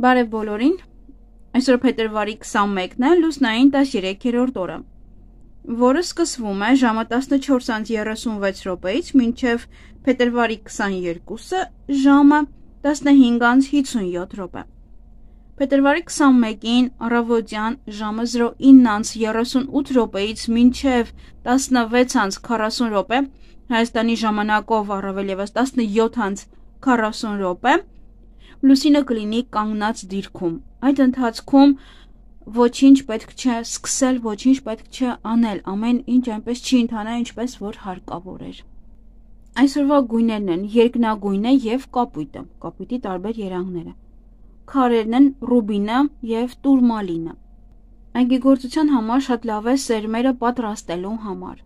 Բարև բոլորին։ Այսօր փետրվարի 21-ն է, լուսնային 13-րդ օրը, որը սկսվում է ժամը 14:36 րոպեից մինչև փետրվարի 22-ը ժամը 15:57 րոպե։ Փետրվարի 21-ին առավոտյան ժամը 09:38 րոպեից մինչև 16:40 րոպե Հայաստանի ժամանակով առավել եւս 17:40 րոպե լուսինը կլինի կանգնած դիրքում։ Այդ ընթացքում ոչինչ պետք չէ սկսել, ոչինչ պետք չէ անել, ամեն ինչ այնպես չի ընթանա, ինչպես որ հարկավոր էր։ Այսօրվա գույներն են երկնագույնը եւ կապույտը, կապույտի տարբեր երանգները։ Քարերն են ռուբինը եւ տուրմալինը։ Այգեգործության համար շատ լավ է սերմերը պատրաստելու համար։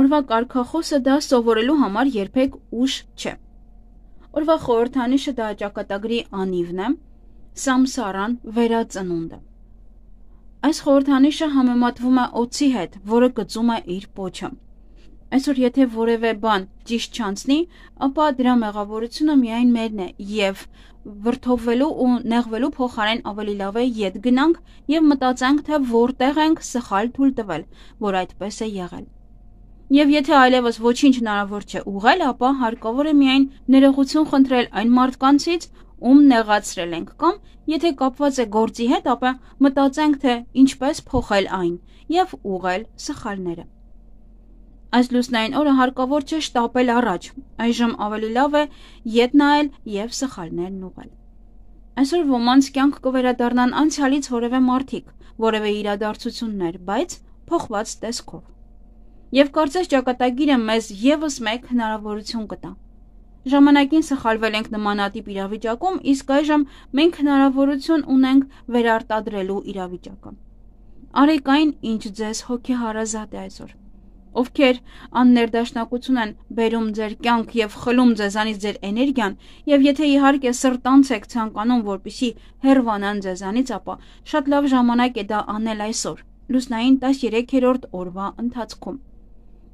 Օրվա կարկախոսը դա սովորելու համար երբեք ուշ չէ։ Օրվա խորհրդանիշը դա ճակատագրի անիվն է, սամսարան վերածնունդը։ Այս խորհրդանիշը համեմատվում է օծի հետ, որը գծում է իր պոչը։ Այսօր եթե որևէ բան ճիշտ չանցնի, ապա դրա մեղավորությունը միայն մերն է եւ վրթովվելու ու նեղվելու փոխարեն ավելի լավ է յետ գնանք եւ մտածենք, թե որտեղ ենք սխալ թույլ տվել, որ այդպես է եղել։ Եվ եթե այլևս ոչինչ հնարավոր չէ ուղղել, ապա հարկավոր է միայն ներողություն խնդրել այն մարդկանցից, ում նեղացրել ենք, կամ եթե կապված է գործի հետ, ապա մտածենք, թե ինչպես փոխել այն եւ ուղղել սխալները։ Այս լուսնային օրը հարկավոր չէ շտապել առաջ։ Այժմ ավելի լավ է յետ նայել եւ սխալներն ուղղել։ Այսօր ոմանց կյանք կվերադառնան անցյալից որևէ մարդիկ, որևէ իրադարձություններ, բայց փոխված տեսքով եւ կարծես ճակատագիրը մեզ եւս մեկ հնարավորություն կտա։ Ժամանակին սխալվել ենք նմանատիպ իրավիճակում, իսկ այժմ մենք հնարավորություն ունենք վերարտադրելու իրավիճակը։ Արեք այն, ինչ ձեզ հոգեհարազատ է այսօր։ Ովքեր աններդաշնակություն են բերում ձեր կյանք եւ խլում ձեզանից ձեր էներգիան, եւ եթե իհարկե սրտանց եք ցանկանում, որպիսի հերվանան ձեզանից, ապա շատ լավ ժամանակ է դա անել այսօր։ Լուսնային 13-րդ օրվա ընթացքում։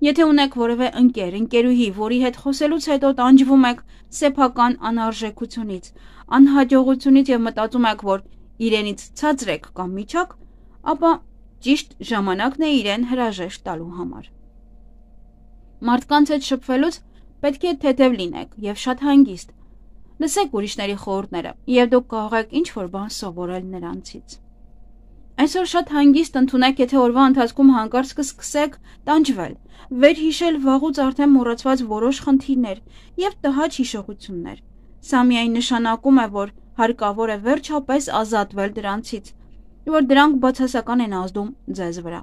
Եթե ունեք որևէ ընկեր, ընկերուհի, որի հետ խոսելուց հետո տանջվում եք սեփական անարժեքությունից, անհաջողությունից եւ մտածում եք, որ իրենից ցածրեք կամ միջակ, ապա ճիշտ ժամանակն է իրեն հրաժեշտ տալու համար։ Մարդկանց հետ շփվելուց պետք է թեթև լինեք եւ շատ հանգիստ։ Լսեք ուրիշների խորհուրդները եւ դուք կարող եք ինչ որ բան սովորել նրանցից։ Այսօր շատ հանգիստ ընդունեք, եթե օրվա ընթացքում հանկարծ կսկսեք տանջվել, վերհիշել վաղուց արդեն մոռացված որոշ խնդիրներ եւ տհաճ հիշողություններ։ Սա միայն նշանակում է, որ հարկավոր է վերջապես ազատվել դրանցից, որ դրանք բացասական են ազդում ձեզ վրա։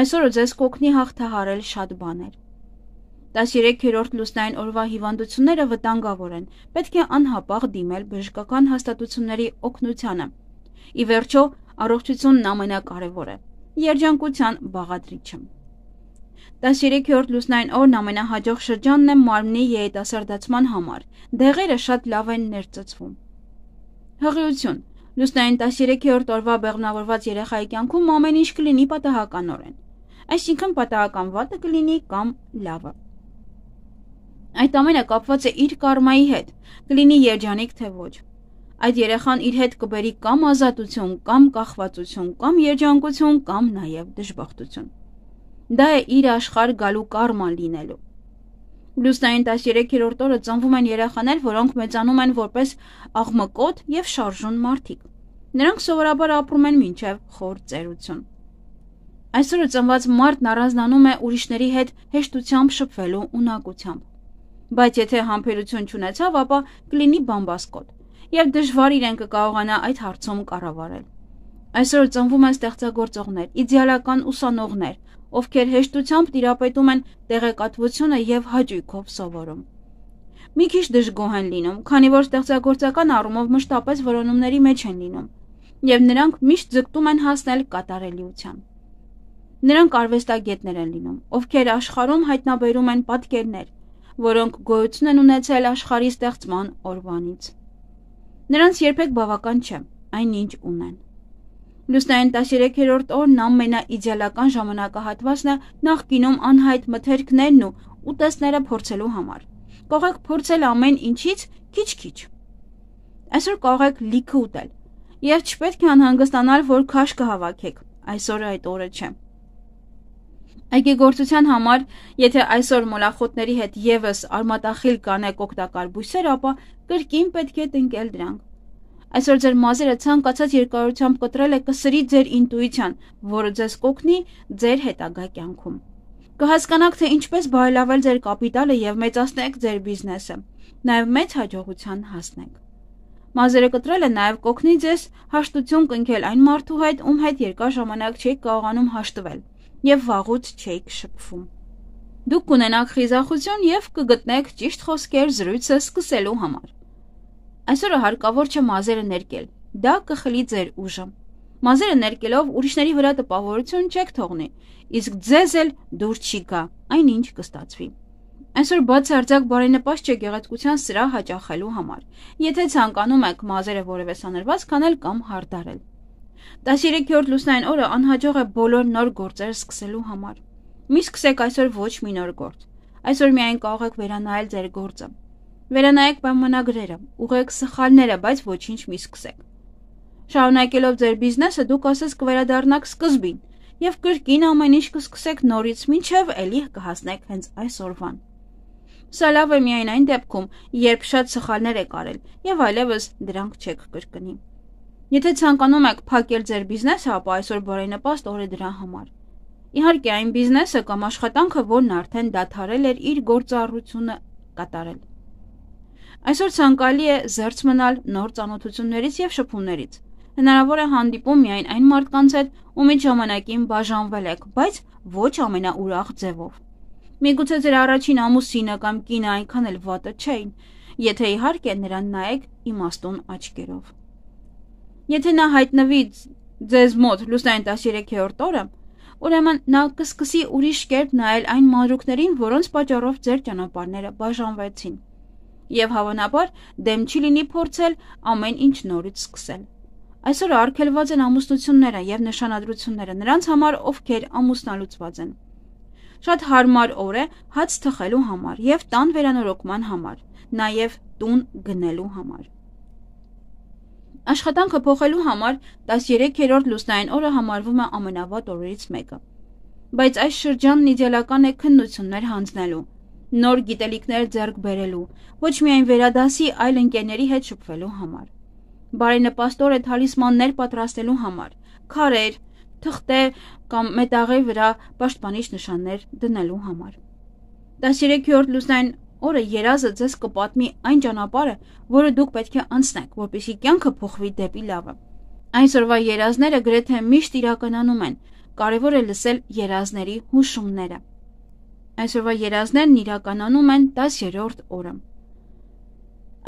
Այսօրը ձեզ կօգնի հաղթահարել շատ բաներ։ 13-րդ լուսնային օրվա հիվանդությունները վտանգավոր են։ Պետք է անհապաղ դիմել բժշկական հաստատությունների օգնությանը։ Ի վերջո, Առողջությունն ամենակարևոր է։ Երջանկության բաղադրիչը։ 13-րդ լուսնային օրն ամենահաջող շրջանն է մարմնի երիտասարդացման համար։ Դեղերը շատ լավ են ներծծվում։ Հղիություն։ Լուսնային 13-րդ օրվա բեղմնավորված երեխայի կյանքում ամեն ինչ կլինի պատահականորեն։ Այսինքն պատահական վատը կլինի կամ լավը։ Այդ ամենը կապված է իր կարմայի հետ։ Կլինի երջանիկ թե ոչ։ Այդ երեխան իր հետ կբերի կամ ազատություն, կամ կախվածություն, կամ երջանկություն, կամ նաև դժբախտություն։ Դա է իր աշխարհ գալու կարման լինելու։ Լուսնային 13-րդ օրը ծնվում են երեխաներ, որոնք մեծանում են որպես աղմկոտ եւ շարժուն մարդիկ։ Նրանք սովորաբար ապրում են մինչև խոր ծերություն։ Այսօրը ծնված մարդն առանձնանում է ուրիշների հետ հեշտությամբ շփվելու ունակությամբ։ Բայց եթե համբերություն չունեցավ, ապա կլինի բամբասկոտ եւ դժվար իրեն կկարողանա այդ հարցում կառավարել։ Այսօր ծնվում են ստեղծագործողներ, իդեալական ուսանողներ, ովքեր հեշտությամբ տիրապետում են տեղեկատվությունը եւ հաճույքով սովորում։ Մի քիչ դժգոհ են լինում, քանի որ ստեղծագործական առումով մշտապես որոնումների մեջ են լինում, եւ նրանք միշտ ձգտում են հասնել կատարելիության։ Նրանք արվեստագետներ են լինում, ովքեր աշխարհում հայտնաբերում են պատկերներ, որոնք գոյություն են ունեցել աշխարհի ստեղծման օրվանից։ Նրանց երբեք բավական չէ այն ինչ ունեն։ Լուսնային 13-րդ օրն ամենաիդեալական ժամանակահատվածն է նախկինում անհայտ մթերքներն ու ուտեստները փորձելու համար։ Կողեք փորձել ամեն ինչից քիչ-քիչ։ Այսօր կարող եք լիքը ուտել։ Եվ չպետք է անհանգստանալ, որ քաշ կհավաքեք։ Այսօր այդ օրը չէ։ Այգեգործության համար, եթե այսօր մոլախոտների հետ եւս արմատախիլ կանեք օգտակար բույսեր, ապա կրկին պետք է տնկել դրանք։ Այսօր ձեր մազերը ցանկացած երկարությամբ կտրել է կսրի ձեր ինտուիցիան, որը ձեզ կօգնի ձեր հետագա կյանքում։ Կհասկանաք, թե ինչպես բարելավել ձեր կապիտալը եւ մեծացնեք ձեր բիզնեսը, նաեւ մեծ հաջողության հասնեք։ Մազերը կտրելը նաև կօգնի ձեզ հաշտություն կնքել այն մարդու հետ, ում հետ երկար ժամանակ չեք կարողանում հաշտվել եւ վաղուց չեք շփվում։ Դուք կունենաք խիզախություն եւ կգտնեք ճիշտ խոսքեր զրույցը սկսելու համար։ Այսօրը հարկավոր չէ մազերը ներկել։ Դա կխլի ձեր ուժը։ Մազերը ներկելով ուրիշների վրա տպավորություն չեք թողնի, իսկ ձեզ էլ դուր չի գա, այնինչ կստացվի։ Այսօր բացարձակ բարենպաստ չէ գեղեցկության սրահ հաճախելու համար։ Եթե ցանկանում եք մազերը որևէ սանրված կանել կամ հարդարել։ 13-րդ լուսնային օրը անհաջող է բոլոր նոր գործեր սկսելու համար։ Մի սկսեք այսօր ոչ մի նոր գործ։ Այսօր միայն կարող եք վերանայել ձեր գործը։ Վերանայեք պայմանագրերը, ուղղեք սխալները, բայց ոչինչ մի սկսեք։ Շարունակելով ձեր բիզնեսը դուք ասես կվերադառնաք սկզբին եւ կրկին ամեն ինչ կսկսեք նորից, ինչեւ ելի կհասնեք հենց այս օրվան։ Սա լավ է միայն այն դեպքում, երբ շատ սխալներ եք արել եւ այլևս դրանք չեք կրկնի։ Եթե ցանկանում եք փակել ձեր բիզնեսը, ապա այսօր բարենպաստ օր է դրա համար։ Իհարկե, այն բիզնեսը կամ աշխատանքը, որն արդեն դադարել էր իր գործառությունը կատարել։ Այսօր ցանկալի է զերծ մնալ նոր ծանոթություններից եւ շփումներից։ Հնարավոր է հանդիպում միայն այն մարդկանց հետ, ումից ժամանակին բաժանվել եք, բայց ոչ ամենաուրախ ձևով։ Միգուցե ձեր առաջին ամուսինը կամ կինը այնքան էլ վատը չէին, եթե իհարկե նրան նայեք իմաստուն աչքերով։ Եթե նա հայտնվի ձեզ մոտ լուսնային 13-րդ օրը, ուրեմն նա կսկսի ուրիշ կերպ նայել այն մանրուքներին, որոնց պատճառով ձեր ճանապարհները բաժանվեցին։ Եվ հավանաբար դեմ չի լինի փորձել ամեն ինչ նորից սկսել։ Այսօր արգելված են ամուսնությունները եւ նշանադրությունները նրանց համար, ովքեր ամուսնալուծված են։ Շատ հարմար օր է հաց թխելու համար եւ տան վերանորոգման համար, նաեւ տուն գնելու համար։ Աշխատանքը փոխելու համար 13-րդ լուսնային օրը համարվում է ամենավատ օրերից մեկը։ Բայց այս շրջանն իդեալական է քննություններ հանձնելու, նոր գիտելիքներ ձեռք բերելու, ոչ միայն վերադասի, այլ ընկերների հետ շփվելու համար։ Բարենպաստ օր է թալիսմաններ պատրաստելու համար, քարեր, թղթեր կամ մետաղի վրա պաշտպանիչ նշաններ դնելու համար։ 13-րդ լուսնային օրը երազը ձեզ կպատմի այն ճանապարհը, որը դուք պետք է անցնեք, որպեսզի կյանքը փոխվի դեպի լավը։ Այսօրվա երազները գրեթե միշտ իրականանում են։ Կարևոր է լսել երազների հուշումները։ Այսօրվա երազներն իրականանում են 10-րդ օրը։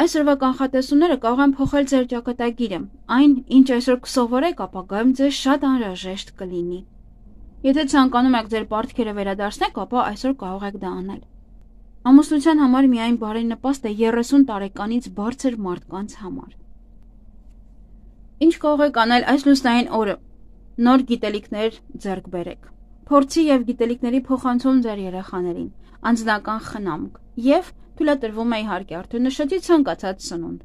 Այսօրվա կանխատեսումները կարող են փոխել ձեր ճակատագիրը։ Այն, ինչ այսօր կսովորեք, ապագայում ձեզ շատ անհրաժեշտ կլինի։ Եթե ցանկանում եք ձեր պարտքերը վերադարձնել, ապա այսօր կարող եք դա անել։ Ամուսնության համար միայն բարենպաստ է 30 տարեկանից բարձր մարդկանց համար։ Ինչ կարող եք անել այս լուսնային օրը։ Նոր գիտելիքներ ձեռք բերեք։ Փորձի եւ գիտելիքների փոխանցում ձեր երեխաներին, անձնական խնամք եւ թույլատրվում է իհարկե արդյունշրջի ցանկացած սնունդ։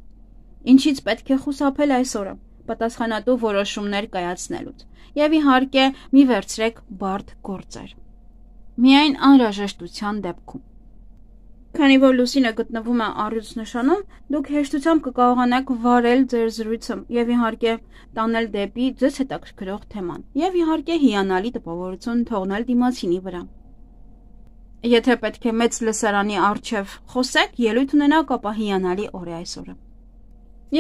Ինչից պետք է խուսափել այսօրը պատասխանատու որոշումներ կայացնելուց։ Եվ իհարկե մի վերցրեք բարդ գործեր։ Միայն անհրաժեշտության դեպքում։ Քանի որ լուսինը գտնվում է առյուծ նշանում, դուք հեշտությամբ կկարողանաք վարել ձեր զրույցը եւ իհարկե տանել դեպի ձեզ հետաքրքրող թեման եւ իհարկե հիանալի տպավորություն թողնել դիմացինի վրա։ Եթե պետք է մեծ լսարանի առջև խոսեք, ելույթ ունենաք, ապա հիանալի օր է այսօրը։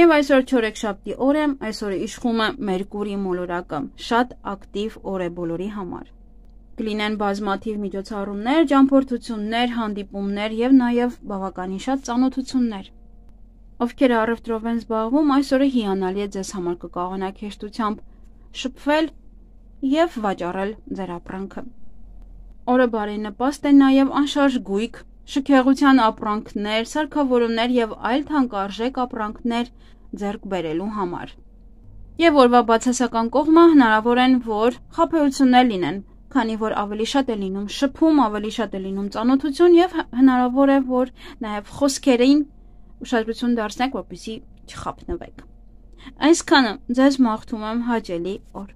Եվ այսօր չորեքշաբթի օր է, այսօրը իշխում է Մերկուրի մոլորակը, շատ ակտիվ օր է բոլորի համար։ Կլինեն բազմաթիվ միջոցառումներ, ճամփորդություններ, հանդիպումներ եւ նաեւ բավականին շատ ծանոթություններ։ Ովքեր առևտրով են զբաղվում, այսօրը հիանալի է ձեզ համար կկարողանաք հեշտությամբ շփվել եւ վաճառել ձեր ապրանքը։ Օրը բարենպաստ է նաև անշարժ գույք, շքեղության ապրանքներ, սարքավորումներ եւ այլ թանկարժեք ապրանքներ ձեռք բերելու համար։ Եվ օրվա բացասական կողմը հնարավոր են, որ խափեություններ լինեն, քանի որ ավելի շատ է լինում շփում, ավելի շատ է լինում ծանոթություն եւ հնարավոր է, որ նաեւ խոսքերին ուշադրություն դարձնեք, որպեսզի չխափնվեք։ Այսքանը ձեզ մաղթում եմ հաճելի օր։